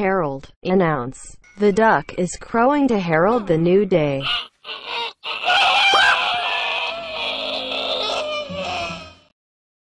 Herald, announce. The duck is crowing to herald the new day.